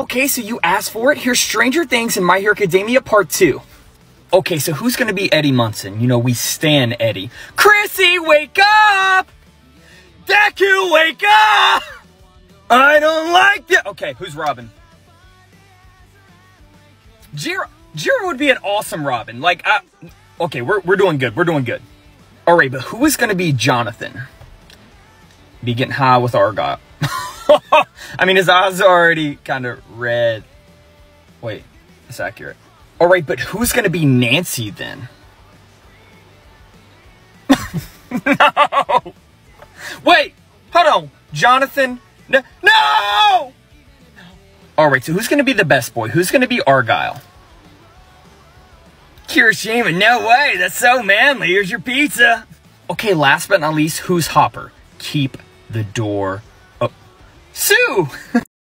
Okay, so you asked for it. Here's Stranger Things and My Hero Academia Part 2. Okay, so who's gonna be Eddie Munson? You know, we stan Eddie. Chrissy, wake up! Deku, wake up! I don't like that. Okay, who's Robin? Jiro, Jiro would be an awesome Robin. Like, uh, okay, we're, we're doing good. We're doing good. All right, but who is going to be Jonathan? Be getting high with Argyle. I mean, his eyes are already kind of red. Wait, that's accurate. All right, but who's going to be Nancy then? no! Wait, hold on. Jonathan? No! No! All right, so who's going to be the best boy? Who's going to be Argyle? Kirishima, no way. That's so manly. Here's your pizza. Okay, last but not least, who's Hopper? Keep the door. Sue!